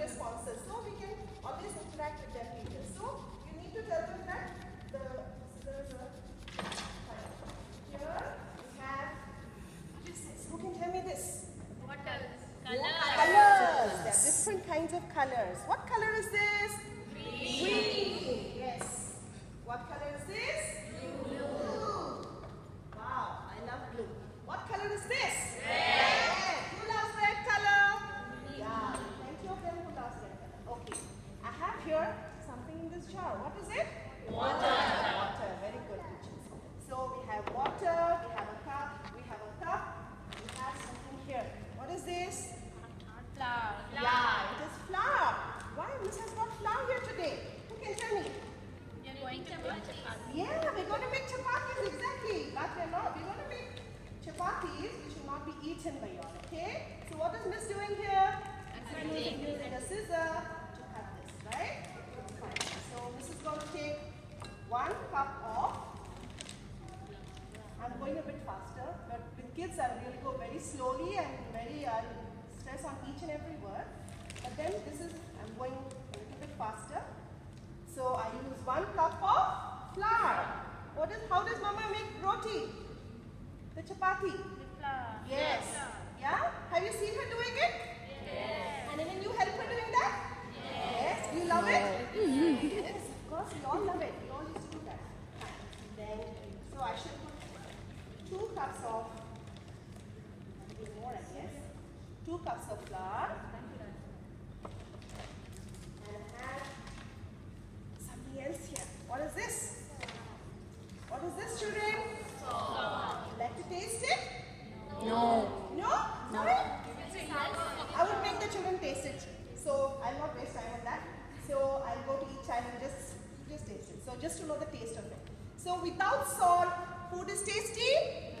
responses. So we can always interact with their teachers. So you need to tell them that the scissors are fine. Here we have, what is this? Who can tell me this? What colors. There are different kinds of colors. What color is this? Green. Yes. What color is this? Blue. Wow, I love blue. What color is this? Red. Who loves red color? Yeah, plenty of them who loves red color. Okay. I have here something in this jar. What is it? Water. Water. Very good. Richard. So we have water, we have a cup, we have a cup, we have something here. What is this? Yeah, it is flour. Why Miss has got flour here today? Who can tell me? Yeah, we're going to make chapatis, exactly. But we're not. We're going to make chapatis which will not be eaten by all, okay? So what is Miss doing here? Using, using a scissor to cut this, right? Fine. So Miss is going to take one cup of I'm going a bit faster, but with kids I really go very slowly and very I stress on each and every word. But then this is, I'm going a little bit faster. So I use one cup of flour. What is, how does mama make roti? The chapati? Yes. Yeah? Have you seen her doing it? Yes. And even you help her doing that? Yes. Do you love it? Yes. Of course, we all love it. We all used to do that. Then, so I should put two cups of, maybe more I guess, two cups of flour. And I have something else here. What is this? What is this, children? You like to taste it? No. No? Sorry? I would make the children taste it. So I'll not waste time on that. So I'll go to each child and just, just taste it. So just to know the taste of it. So without salt, food is tasty?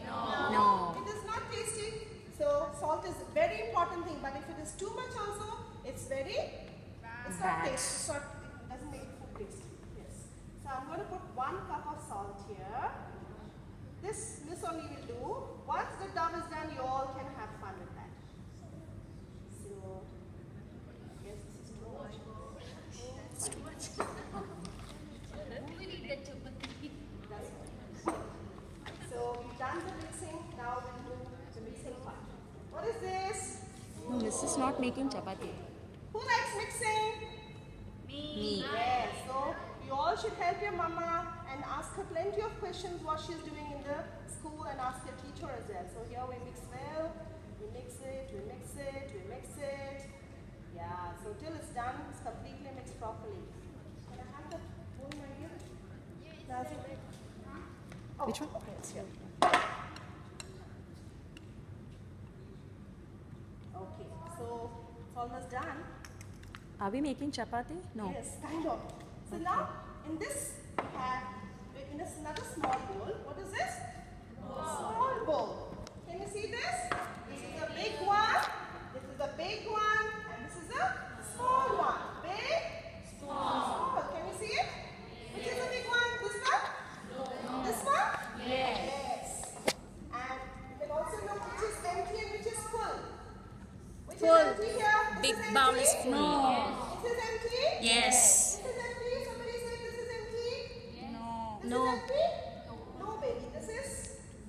No. It is not tasty. So salt is a very important thing. But if it is too much also, it's very, it's not Bad. It's not, it doesn't make food tasty. Yes. So I'm going to put one cup of salt here. This, this only will do. Once the dough is done, you all can have fun with that. So, yes, this is too much. It's too much. That's right. So we've done the mixing. Now we'll do the mixing part. What is this? No, this making chapati. Who likes mixing? Me. Me. Yes. So you all should help your mama and ask her plenty of questions what she's doing in the school and ask your teacher as well. So here we mix well, we mix it, we mix it, we mix it. Yeah. So till it's done, it's completely mixed properly. Can I have the bowl, my dear? That's it. Oh, Which one? Okay, it's here. Okay, so it's almost done. Are we making chapati? No. Yes, kind of. So now, in this, we have, in this another small bowl. What is this? Small bowl. Can you see this? This is a big one, this is a big one, and this is a small one. Big, small. Can you see it? Which is the big one? This one? This one? Yes. And you can also know which is empty and which is full. Which Full. is empty here? Big bowl is full. This is empty? Yes. This is empty? Somebody say this is empty? No. This No. is empty? No, baby. This is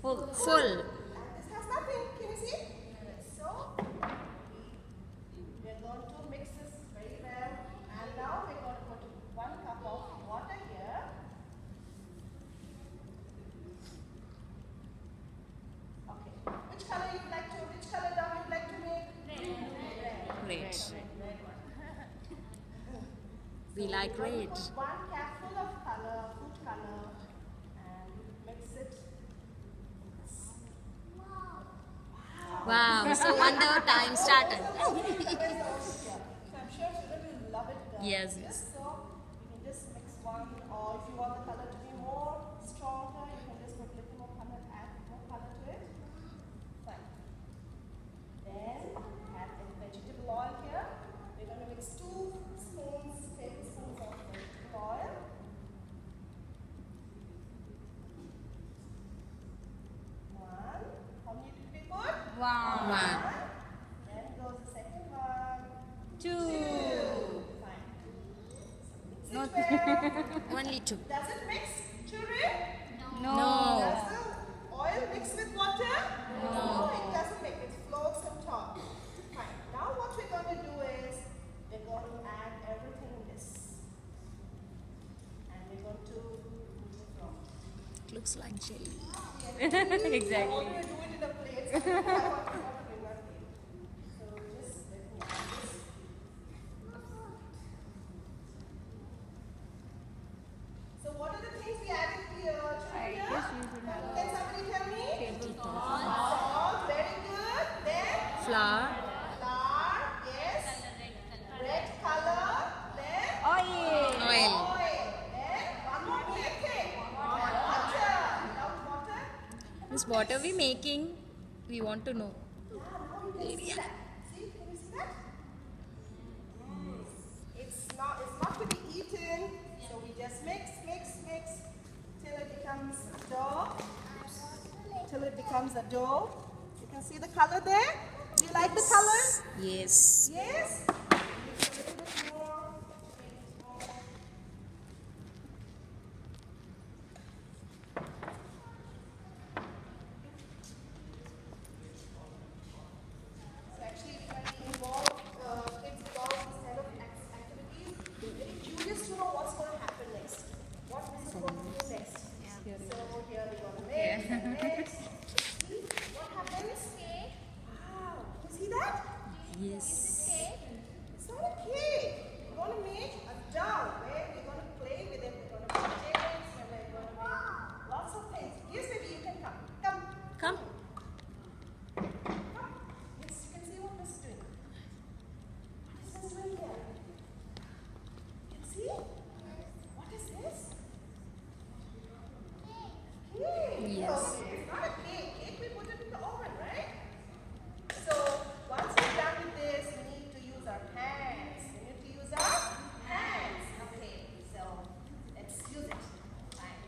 Full. Full. and this has nothing. Can you see? So, we are going to mix this very well. And now we're going to put one cup of water here. Okay. Which color you would like to, which color down you would like to make? Red. Great. Red one. We like red. one capful of color, food color, and mix it. Wow. wow. So wonder time started. So I'm One. One. Then goes the second one. Two. two. Fine. Not only two. Does it mix, children? No. no. Does the oil mix with water? No. no. It doesn't mix. It floats on top. Fine. Now what we're going to do is we're going to add everything in this. And we're going to move it from. It looks like jelly. exactly. So I want to have it in a plate. So just let me add this. So what are the things we added here? I guess you should have Can somebody tell me? Salt, very good. Then Flour. flour, yes. Red color. Then Oil. Oil. oil. Then one more thing. Water, Miss, what are we making? We want to know. yeah, now you can see that. See, can you see that? It's not. It's not to be eaten. So we just mix, mix, mix till it becomes a dough. Till it becomes a dough. You can see the color there. Do you like the color? Yes. Yes. A little bit more. more. So actually, when we involve uh, kids with all these kind of act- activities, they're very curious to know what's going to happen next. What this is going to do next. So here we're going to mix and mix. See what happens? Wow. You see that? Yes. It's not a cake. We're going to make a dough where we're going to play with it. We're going to put chips and we're going to make lots of things. Yes, baby, you can come. Come. Come. Come. Yes, you can see what this is doing. What is this doing here? You can see? What is this? Cake. Yes. Okay, It's not a cake. Cake we put it in the oven, right? So once we're done with this, we need to use our hands. We need to use our hands. Okay, so let's use it. Fine.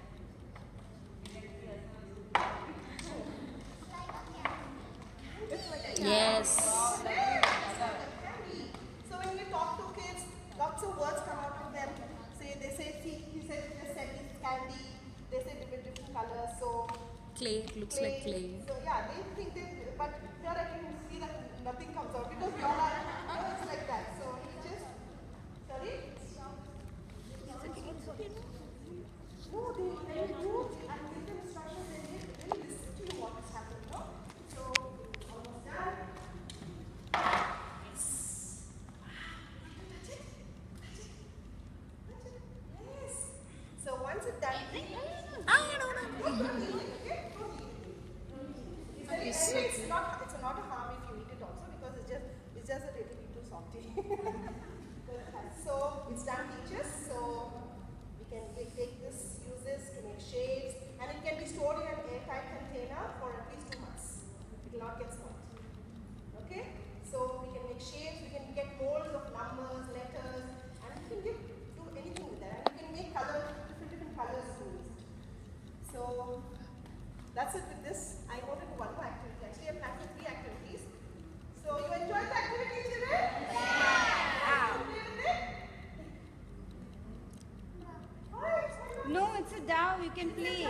Yes. Candy. So when we talk to kids, lots of words come out of them. Say they say see, he said just said this candy. They say different different colors. So Clay. It looks like clay. So yeah, they think they, but here I can see that nothing comes out because we all are, no, it's like that. So he just, sorry? No, they, they do and give them instructions and they really listen to you what is happening, no? So, almost done. Yes. Touch it. Touch it. Touch it. Yes. It's not a harm if you eat it also because it's just it's just a little bit too salty. so it's done teachers. So we can take, take this, use this to make shapes, and it can be stored in an airtight container for at least two months. It will not get spoiled. Okay? So we can make shapes, we can get molds of numbers, letters, and we can give, do anything with that. And we can make color, different different colors to use it. So that's it with this. I wanted to do one more activity. Actually, I'm planning three activities. So you enjoyed the activity, children? Yeah. Play with it? Alright, why not? No, it's a dough. You can play.